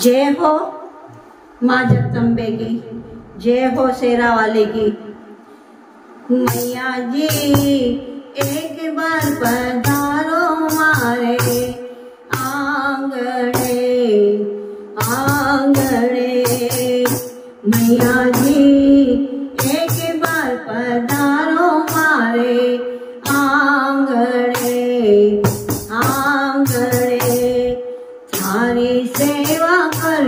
जय हो माँ जगदम्बे की, जय हो शेरा वाले की। मैया जी, एक बार पधारो मारे आंगड़े आंगड़े मैया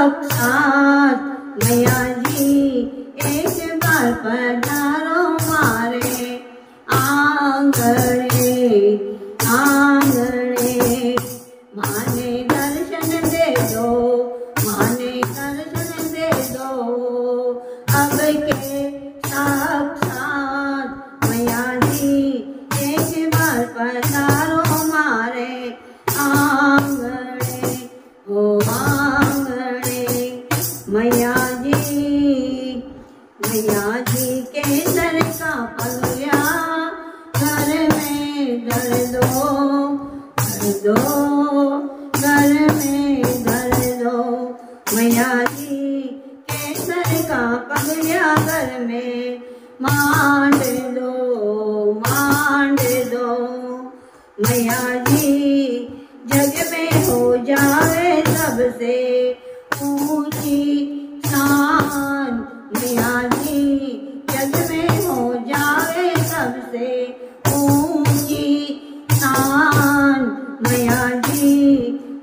साक्षात मैया जी एक बार पधारो मैया जी मैया जी के सर का पगलिया घर में धर दो धर दो, घर में धर दो। मैया जी के सर का पगलिया घर में मांड दो मांड दो। मैया जी जग में हो जाए सबसे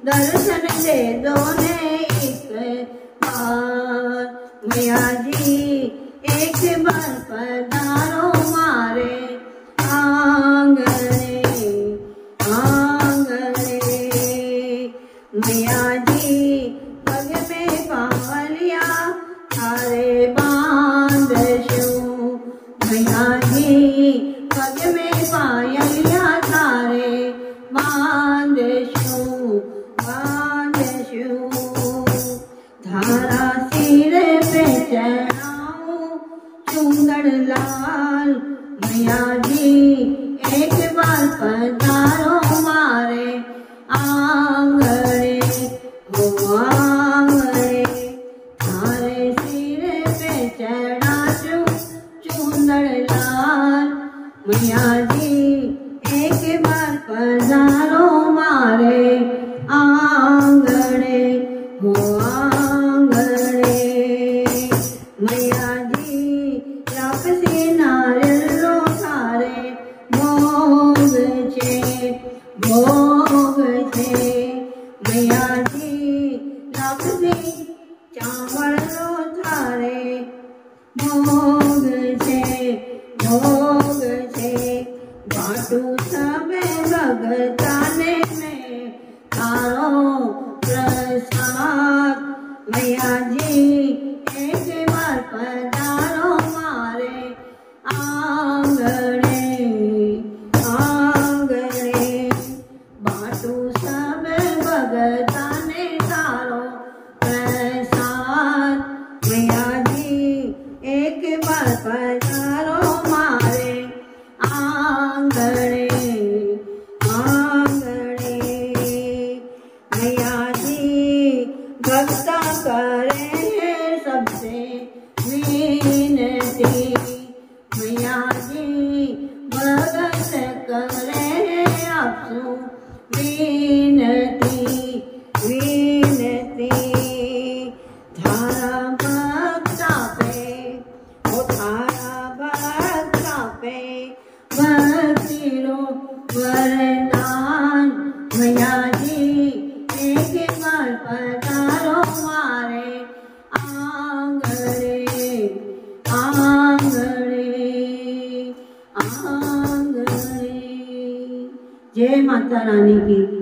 दर्शन दे दो ने एक बार मैया जी एक बार पधारो मारे। धारा सिर पे चढ़ाऊं चुंदड़ लाल, मैया जी, एक बार पधारो मारे आंगणे हो आंगणे थारे सिर पे चढ़ा चू चुंदड़ लाल, मैया जी भोग जी थारे भोग छे भोग छे बाटू सब भगताने में तारो प्रसाद। मैया વરદાન મયાજી એક માર પધારો મારે. આંગણે આંગણે આંગણે જય માતા રાની કી.